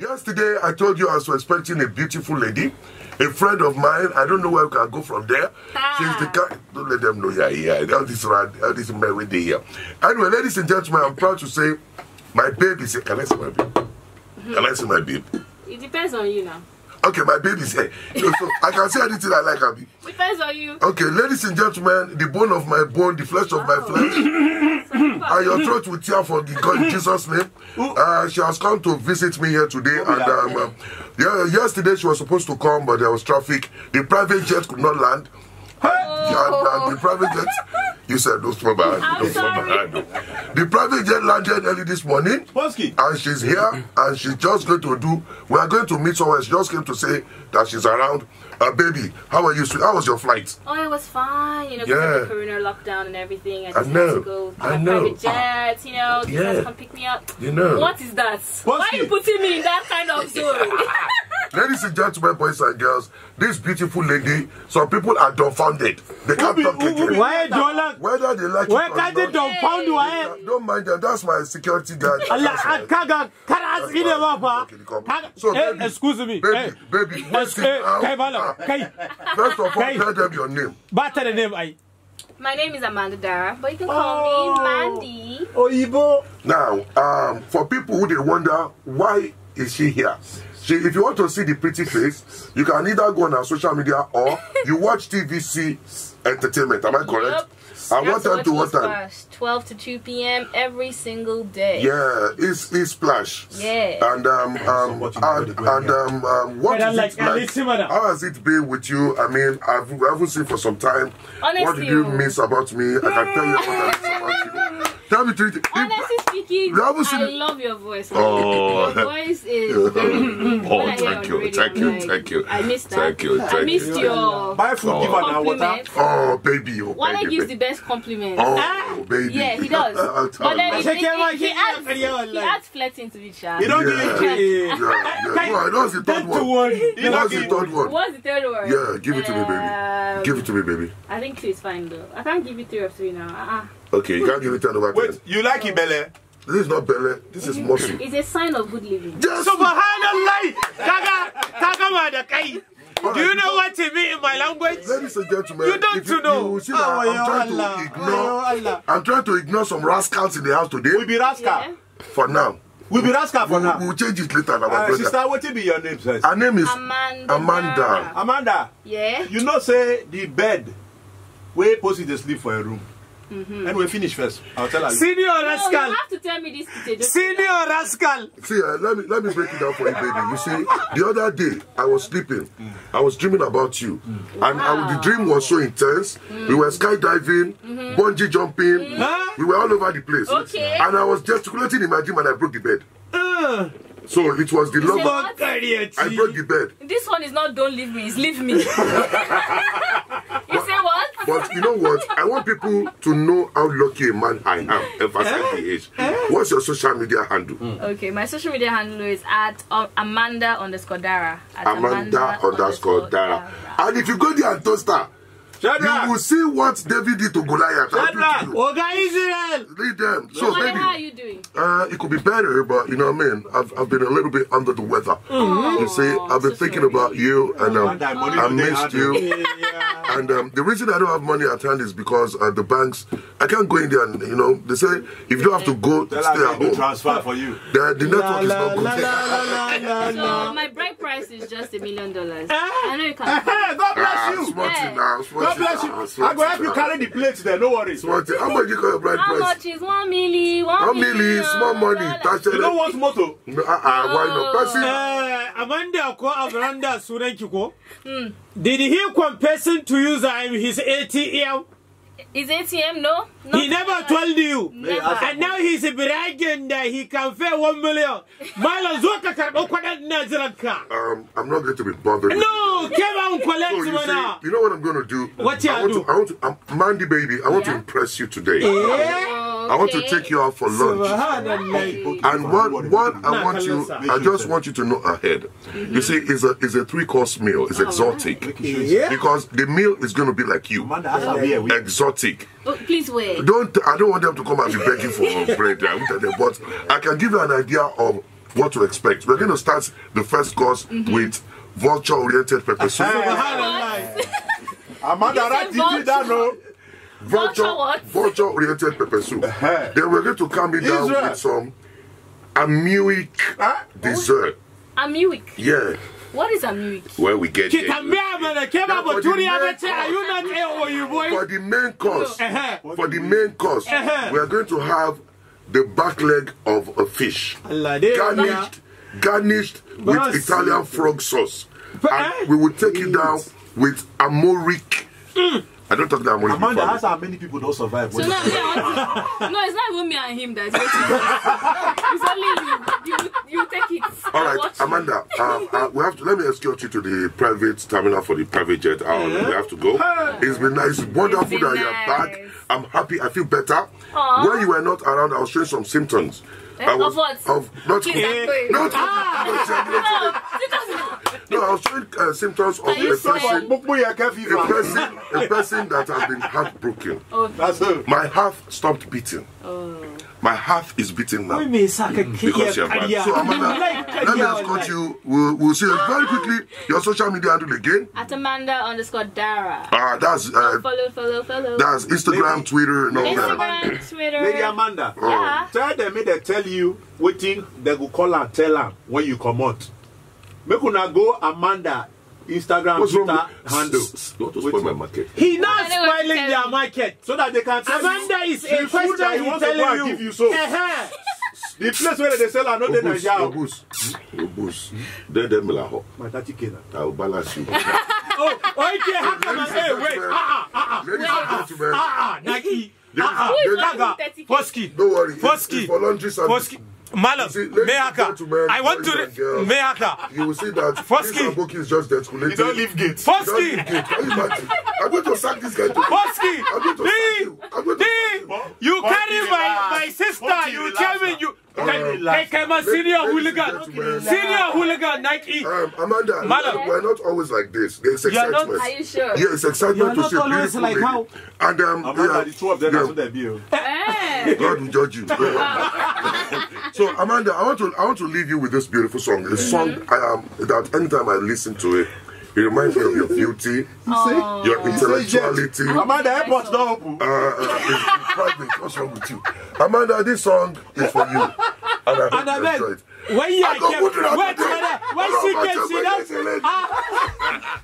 Yesterday, I told you I was expecting a beautiful lady, a friend of mine. I don't know where we can go from there. Ah. She's the kind. Don't let them know you're here. All this around, all this merry day here. Anyway, ladies and gentlemen, I'm proud to say my baby. Can I see my baby? Can I see my baby? It depends on you now. Okay, my baby is here. So, so I can say anything I like, Abby. Depends on you. Okay, ladies and gentlemen, the bone of my bone, the flesh of my flesh, and your throat will tear for the God in Jesus' name. Uh, she has come to visit me here today, and um, uh, yeah, yesterday she was supposed to come, but there was traffic. The private jet could not land. And, and the private jet, you said no small man, I'm no small sorry. man. The private jet landed early this morning, Polski. and she's here, and she's just going to do. We are going to meet someone. She just came to say that she's around. Uh, baby, how are you? sweet? How was your flight? Oh, it was fine. You know, because Yeah. of the corona lockdown and everything. I just know. had to go I my know. private jets, you know, you Yeah. come pick me up. You know. What is that? Why are you putting me in that kind of zone? Ladies and gentlemen, boys and girls, this beautiful lady, some people are dumbfounded. They can't Ubi- talk Ubi- again. Why dollar? Whether they like Why it or can't they not, dumbfound why? don't mind them. That's my security guard. Allah, That's my- kaga, kar a tsine ma fa. Okay, come. Kaga- So, eh, baby, excuse me. Baby, eh, baby, es- what's it eh, now? kai malam, Ah, kai. First of all, tell them your name. Ba ta da name ai. My name is Amanda Dara, but you can call Oh. me Mandy. Oyibo. Now, um, for people who they wonder why is she here, she, if you want to see the pretty face, you can either go on our social media or you watch TVC Entertainment. Am I correct? Yep. And what That's time to what East time? Splash, 12 to 2 p.m. every single day. Yeah, it's it's splash. Yeah. And um um watching and, and um, um what Better like it like? How has it been with you? I mean, I've I haven't seen for some time. Honestly, what Honestly, did you oh. miss about me? I can tell you what I miss about you. Tell me three things. Honestly speaking, You haven't seen I love your voice. Oh. Your voice is very Oh, when I hear thank you, radio, thank you, like, thank you. I missed that. Thank you, I missed you. your Buy food, give her now water. Oh baby, oh Wale baby. gives the best compliment. Oh baby. Yeah, he does. But then you. he, he, he, he adds, he adds flirting to it, Sha. You don't Yeah. give it. Yeah, yeah. No, that's the third one. one. What's the third one? What's the third word? Yeah, give it to me, baby. Um, Give it to me, baby. I think two is fine though. I can't give you three or three now. Uh-uh. Okay, you can't give it ten over ten. Wait, you like it, Ibele? This is not belly. This is muscle. It's a sign of good living. Yes. Subhanallah. Kaga, kaga ma da kai. Do you know what it means in my language? Ladies and gentlemen, You don't if you, know. you will see that Oh, I'm ya trying Allah. to Oh, ignore. ya Allah. I'm trying to ignore some rascals in the house today. We'll be rascal. Yeah. For now, We'll be rascal for now. We'll change it later. Now, my Uh, brother. sister, what be your name, says? Her name is Amanda. Amanda. Amanda, Yeah. you know say the bed where pussy dey sleep for a room. Mm-hmm. Anyway, finish first. I'll tell her. Senior No, you have to tell me this today. Senior rascal. See, uh, let me let me break it down for you, baby. You see, the other day I was sleeping, I was dreaming about you, mm. and I, the dream was so intense. Mm. We were skydiving, mm-hmm. bungee jumping, Huh? we were all over the place. Okay. And I was gesticulating in my dream, and I broke the bed. Uh, So it was the say love. I broke the bed. This one is not don't leave me, it's leave me. you say what? But you know what? I want people to know how lucky a man I am. Emphasize the age. What's your social media handle? Okay, my social media handle is at uh, Amanda underscore Dara. At Amanda underscore Dara. And if you go there and toast her, you will see what David did to Goliath. I'll do Shadrach. Oga Israel. Lead them. So So, how are you doing? uh, it could be better, but you know what I mean. I've, I've been a little bit under the weather. You see, I've been so thinking sorry. about you, and um, Amanda, money I missed Andrew. you. And um, the reason I don't have money at hand is because uh, the banks, I can't go in there and, you know, they say if you don't have to go, tell stay her at to do home. transfer for you. The, the La network is la not la good. la la la la. So my bride price is just a million dollars. Eh? I know you can. Hey, God bless Ah, you. smart Yeah. now, God bless you. smart I'm going to help you carry the plate there. No worry. Smart thing. How much you got your bride How price? much is one milli? One One milli, million small money. dollars? That's You don't it. want moto? No, uh, uh, why not? Person, Eh, Amanda ko Amanda sunanki ko? Did he confessing to you that I'm his ATM? Is ATM no? no He never told you. Never. And now he's bragging that he can pay one million. Malam zo ka karɓi kuɗin ina um, I'm not going to be bothered. No, come on, So you see, you know what I'm going to do? What you I want do? to, I want to, um, Mandy baby, I want to impress you today. Eh? I want to take you out for lunch. And what, what I want you, I just want you to know ahead. You see, mm-hmm. it's a, it's a three course meal. It's oh, exotic. Yeah. Because the meal is going to be like you. Amanda, ask her where we. Exotic. Oh, please wait. Don't I don't want them to come and be begging for bread. I won't tell them, but I can give you an idea of what to expect. We're going to start the first course mm-hmm. with vulture-oriented pepper soup. Subhanallah. Amanda, You that say did that no. Vulture? Vulture-oriented pepper soup. Uh-huh. then we're going to calm it down Israel. with some amuic Huh? dessert. Amuik. Yeah. What is Amuik? Where we get it. tambaya mana ke ba for the baturi ya main bace are you not a oyibo? For the main course, for the main course, Uh-huh. we are going to have the back leg of a fish. Allah dai ya. garnished, garnished with Boss. Italian frog sauce. And eh? we will take it down with Amoric. I don't talk that Amoric. Amanda, before. that's how many people don't survive. So when now they- me, I want to, no, it's not even me and him that's waiting. it's only you. You you take it. All I right, watch you. Amanda. Uh, uh, we have to let me escort you to the private terminal for the private jet. Uh, We have to go. It's been nice, wonderful It's been that you're back. I'm happy. I feel better. Aw. When you were not around, I was showing some symptoms. Eh, I was, of what? Of not. Please, I'm going. Not. No, No, I was showing uh, symptoms of Are you a sure? person, Mukmu a person, a person that has been heartbroken. That's it. My heart stopped beating. Oh. My heart is beating now. Wai me yasa ka Because kiyaye you're bad. ƙarya? So, Amanda, let me ƙarya, escort you. We'll, we'll see you very quickly. Your social media handle again. At Amanda underscore Dara. Uh, that's uh, follow, follow, follow. that's Instagram, Twitter, and all that. Instagram, Twitter. Lady Amanda, Yeah. tell them make they tell you wetin they will call and tell am when you comot. Make una go Amanda Instagram, What's Twitter with handle. Don't spoil my market. He not Anyway, spoiling their market. So that they can tell Amanda you is the a food question that he wants to go telling and you. give you so. The place where they sell are not in Obus, Nigeria. Obus, Obus. Then them will have- My daddy Kena. I will balance you. Oh, okay, how come I say, wait, gentlemen, ah, ah, Ladies and gentlemen, ah, ah, Nike, Ladies- ah, Who is Gaga, Foski, don't worry. Foski, for laundry service. Foski, Malam, You see, Mehaka, I want boys and to, girls, Mehaka, You will see that Foski. this Aboki is just desculating. You don't leave gate. He don't Foski, leave gate. Can you imagine? I'm going to sack this guy to Foski, I'm going to sack D, you. I'm going to sack D, you. you Foski, carry my, relax. my sister, Foski, you relax tell me now. you, Foski, hey, come on, senior Ladies and hooligan, gentlemen. senior hooligan, Nike. Um, Amanda, Madam. we're not always like this. There's You are not- excitement. Are you sure? Yeah, it's excitement You are to not see a always beautiful like lady. how- And um, Amanda, yeah, the two of them, yeah, that's what they be. God will judge you. so Amanda, I want to I want to leave you with this beautiful song. A song I am that anytime I listen to it, it reminds me of your beauty, your intellectuality. Uh, Amanda, airport don't open. uh, it's, it's private. What's wrong with you, Amanda? This song is for you, and I hope And you beg, enjoy it. when you I go are put it out wait, there. wait, I when love